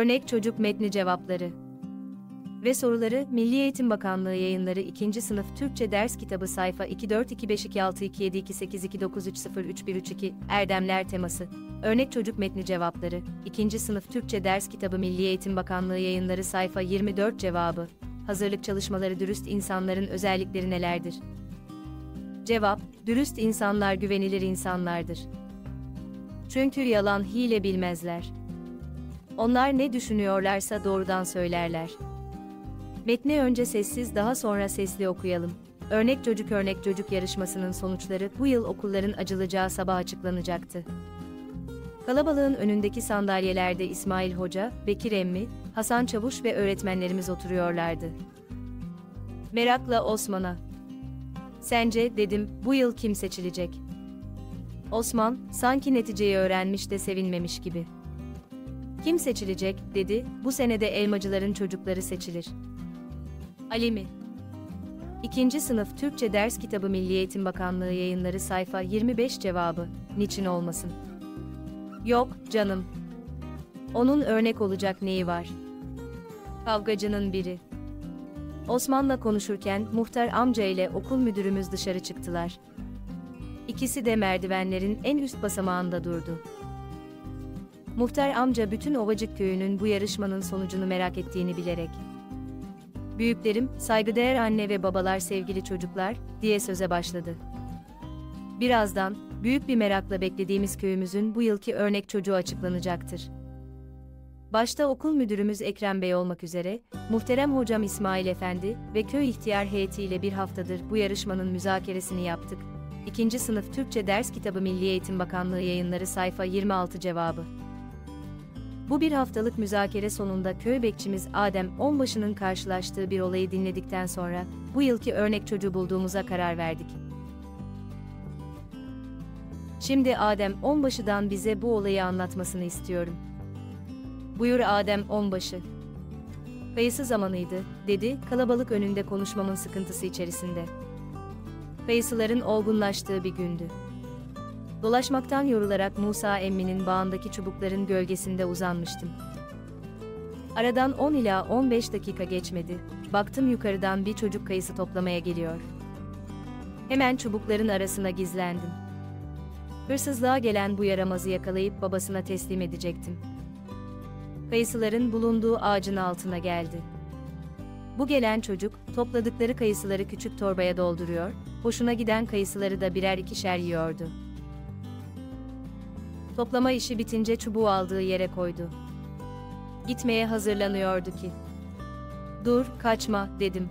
Örnek çocuk metni cevapları ve soruları Milli Eğitim Bakanlığı yayınları 2. sınıf Türkçe ders kitabı sayfa 242526272893033132 Erdemler teması Örnek çocuk metni cevapları 2. sınıf Türkçe ders kitabı Milli Eğitim Bakanlığı yayınları sayfa 24 cevabı Hazırlık çalışmaları dürüst insanların özellikleri nelerdir? Cevap, dürüst insanlar güvenilir insanlardır. Çünkü yalan hile bilmezler. Onlar ne düşünüyorlarsa doğrudan söylerler. Metni önce sessiz daha sonra sesli okuyalım. Örnek Çocuk Örnek Çocuk yarışmasının sonuçları bu yıl okulların acılacağı sabah açıklanacaktı. Kalabalığın önündeki sandalyelerde İsmail Hoca, Bekir Emmi, Hasan Çavuş ve öğretmenlerimiz oturuyorlardı. Merakla Osman'a. Sence, dedim, bu yıl kim seçilecek? Osman, sanki neticeyi öğrenmiş de sevinmemiş gibi. Kim seçilecek, dedi, bu senede elmacıların çocukları seçilir. Ali mi? İkinci sınıf Türkçe ders kitabı Milli Eğitim Bakanlığı yayınları sayfa 25 cevabı, niçin olmasın? Yok, canım. Onun örnek olacak neyi var? Kavgacının biri. Osman'la konuşurken muhtar amca ile okul müdürümüz dışarı çıktılar. İkisi de merdivenlerin en üst basamağında durdu. Muhtar amca bütün Ovacık köyünün bu yarışmanın sonucunu merak ettiğini bilerek. Büyüklerim, saygıdeğer anne ve babalar sevgili çocuklar, diye söze başladı. Birazdan, büyük bir merakla beklediğimiz köyümüzün bu yılki örnek çocuğu açıklanacaktır. Başta okul müdürümüz Ekrem Bey olmak üzere, muhterem hocam İsmail Efendi ve köy ihtiyar heyetiyle bir haftadır bu yarışmanın müzakeresini yaptık. İkinci sınıf Türkçe ders kitabı Milli Eğitim Bakanlığı yayınları sayfa 26 cevabı. Bu bir haftalık müzakere sonunda köy bekçimiz Adem Onbaşı'nın karşılaştığı bir olayı dinledikten sonra, bu yılki örnek çocuğu bulduğumuza karar verdik. Şimdi Adem Onbaşı'dan bize bu olayı anlatmasını istiyorum. Buyur Adem Onbaşı. Kayısı zamanıydı, dedi, kalabalık önünde konuşmamın sıkıntısı içerisinde. Kayısıların olgunlaştığı bir gündü. Dolaşmaktan yorularak Musa emminin bağındaki çubukların gölgesinde uzanmıştım. Aradan 10 ila 15 dakika geçmedi, baktım yukarıdan bir çocuk kayısı toplamaya geliyor. Hemen çubukların arasına gizlendim. Hırsızlığa gelen bu yaramazı yakalayıp babasına teslim edecektim. Kayısıların bulunduğu ağacın altına geldi. Bu gelen çocuk, topladıkları kayısıları küçük torbaya dolduruyor, hoşuna giden kayısıları da birer ikişer yiyordu. Toplama işi bitince çubuğu aldığı yere koydu. Gitmeye hazırlanıyordu ki. Dur, kaçma, dedim.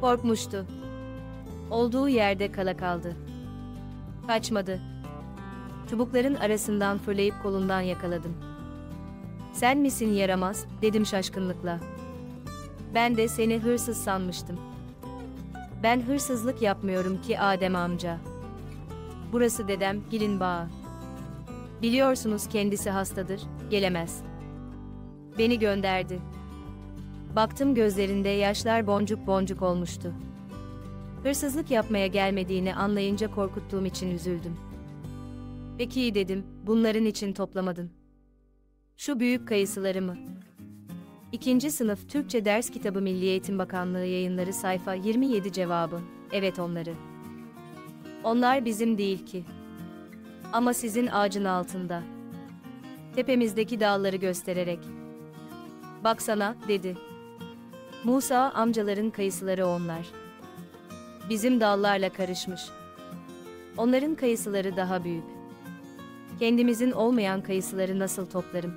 Korkmuştu. Olduğu yerde kala kaldı. Kaçmadı. Çubukların arasından fırlayıp kolundan yakaladım. Sen misin yaramaz, dedim şaşkınlıkla. Ben de seni hırsız sanmıştım. Ben hırsızlık yapmıyorum ki Adem amca. Burası dedem, Gilin Bağı. Biliyorsunuz kendisi hastadır, gelemez. Beni gönderdi. Baktım gözlerinde yaşlar boncuk boncuk olmuştu. Hırsızlık yapmaya gelmediğini anlayınca korkuttuğum için üzüldüm. Peki dedim, bunların için toplamadın. Şu büyük kayısıları mı? İkinci sınıf Türkçe ders kitabı Milli Eğitim Bakanlığı yayınları sayfa 27 cevabı. Evet onları. Onlar bizim değil ki. Ama sizin ağacın altında. Tepemizdeki dağları göstererek. Baksana, dedi. Musa amcaların kayısıları onlar. Bizim dallarla karışmış. Onların kayısıları daha büyük. Kendimizin olmayan kayısıları nasıl toplarım?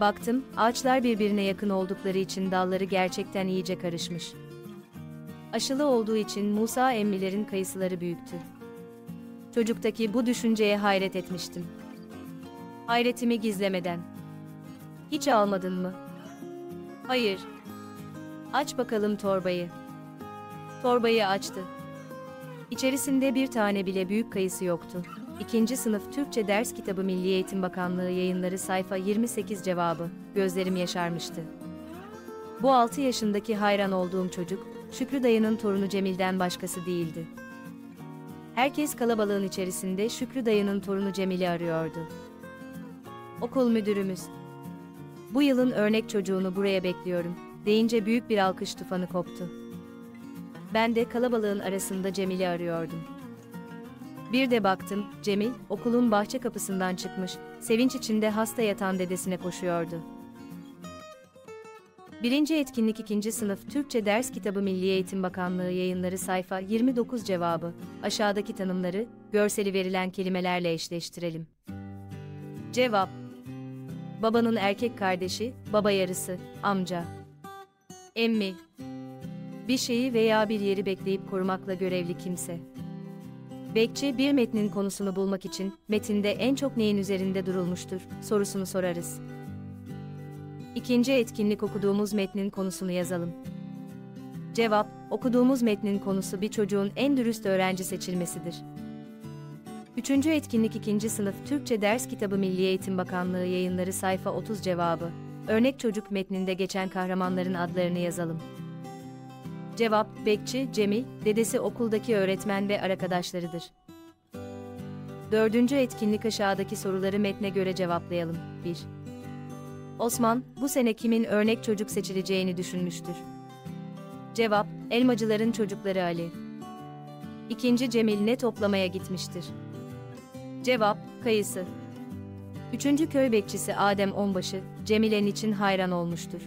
Baktım, ağaçlar birbirine yakın oldukları için dalları gerçekten iyice karışmış. Aşılı olduğu için Musa emmilerin kayısıları büyüktü. Çocuktaki bu düşünceye hayret etmiştim. Hayretimi gizlemeden. Hiç almadın mı? Hayır. Aç bakalım torbayı. Torbayı açtı. İçerisinde bir tane bile büyük kayısı yoktu. İkinci sınıf Türkçe ders kitabı Milli Eğitim Bakanlığı yayınları sayfa 28 cevabı. Gözlerim yaşarmıştı. Bu 6 yaşındaki hayran olduğum çocuk, Şükrü dayının torunu Cemil'den başkası değildi. Herkes kalabalığın içerisinde Şükrü dayının torunu Cemil'i arıyordu. Okul müdürümüz. Bu yılın örnek çocuğunu buraya bekliyorum, deyince büyük bir alkış tufanı koptu. Ben de kalabalığın arasında Cemil'i arıyordum. Bir de baktım, Cemil, okulun bahçe kapısından çıkmış, sevinç içinde hasta yatan dedesine koşuyordu. Birinci etkinlik ikinci sınıf Türkçe ders kitabı Milli Eğitim Bakanlığı yayınları sayfa 29 cevabı, aşağıdaki tanımları, görseli verilen kelimelerle eşleştirelim. Cevap Babanın erkek kardeşi, baba yarısı, amca. Emmi Bir şeyi veya bir yeri bekleyip korumakla görevli kimse. Bekçi bir metnin konusunu bulmak için metinde en çok neyin üzerinde durulmuştur sorusunu sorarız. İkinci etkinlik okuduğumuz metnin konusunu yazalım. Cevap, okuduğumuz metnin konusu bir çocuğun en dürüst öğrenci seçilmesidir. Üçüncü etkinlik ikinci sınıf Türkçe ders kitabı Milli Eğitim Bakanlığı yayınları sayfa 30 cevabı. Örnek çocuk metninde geçen kahramanların adlarını yazalım. Cevap, Bekçi, Cemil, dedesi okuldaki öğretmen ve arkadaşlarıdır. Dördüncü etkinlik aşağıdaki soruları metne göre cevaplayalım. 1. Osman, bu sene kimin örnek çocuk seçileceğini düşünmüştür? Cevap, elmacıların çocukları Ali. İkinci Cemil ne toplamaya gitmiştir? Cevap, kayısı. Üçüncü köy bekçisi Adem Onbaşı, Cemilen için hayran olmuştur.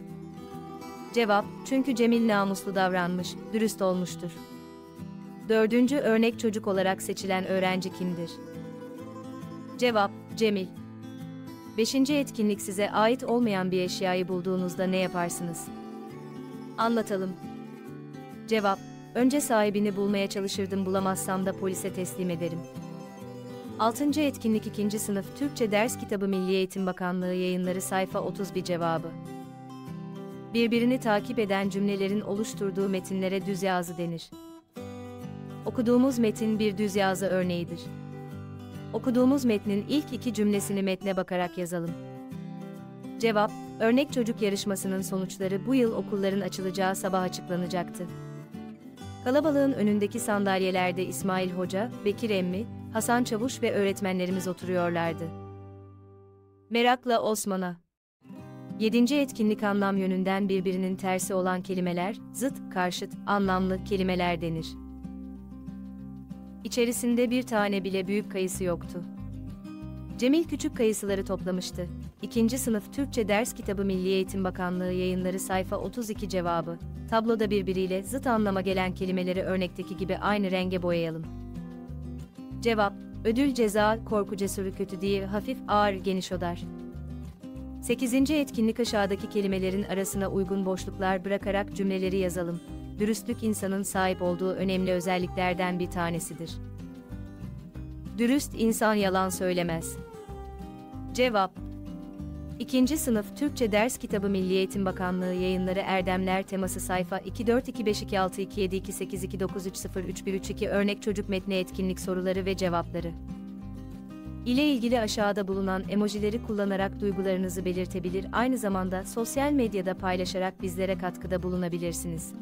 Cevap, çünkü Cemil namuslu davranmış, dürüst olmuştur. Dördüncü örnek çocuk olarak seçilen öğrenci kimdir? Cevap, Cemil. Beşinci etkinlik size ait olmayan bir eşyayı bulduğunuzda ne yaparsınız? Anlatalım. Cevap, önce sahibini bulmaya çalışırdım bulamazsam da polise teslim ederim. 6. etkinlik 2. sınıf Türkçe ders kitabı Milli Eğitim Bakanlığı yayınları sayfa 31 cevabı. Birbirini takip eden cümlelerin oluşturduğu metinlere düz yazı denir. Okuduğumuz metin bir düz yazı örneğidir. Okuduğumuz metnin ilk iki cümlesini metne bakarak yazalım. Cevap, örnek çocuk yarışmasının sonuçları bu yıl okulların açılacağı sabah açıklanacaktı. Kalabalığın önündeki sandalyelerde İsmail Hoca, Bekir Emmi, Hasan Çavuş ve öğretmenlerimiz oturuyorlardı. Merakla Osman'a. 7. etkinlik anlam yönünden birbirinin tersi olan kelimeler, zıt, karşıt, anlamlı kelimeler denir. İçerisinde bir tane bile büyük kayısı yoktu. Cemil küçük kayısıları toplamıştı. İkinci sınıf Türkçe ders kitabı Milli Eğitim Bakanlığı yayınları sayfa 32 cevabı. Tabloda birbiriyle zıt anlama gelen kelimeleri örnekteki gibi aynı renge boyayalım. Cevap, ödül ceza, korku cesuru kötü diye hafif ağır geniş odar. 8. etkinlik aşağıdaki kelimelerin arasına uygun boşluklar bırakarak cümleleri yazalım. Dürüstlük insanın sahip olduğu önemli özelliklerden bir tanesidir. Dürüst insan yalan söylemez. Cevap İkinci sınıf Türkçe ders kitabı Milli Eğitim Bakanlığı yayınları Erdemler teması sayfa 242526272829303132 örnek çocuk metni etkinlik soruları ve cevapları. ile ilgili aşağıda bulunan emojileri kullanarak duygularınızı belirtebilir aynı zamanda sosyal medyada paylaşarak bizlere katkıda bulunabilirsiniz.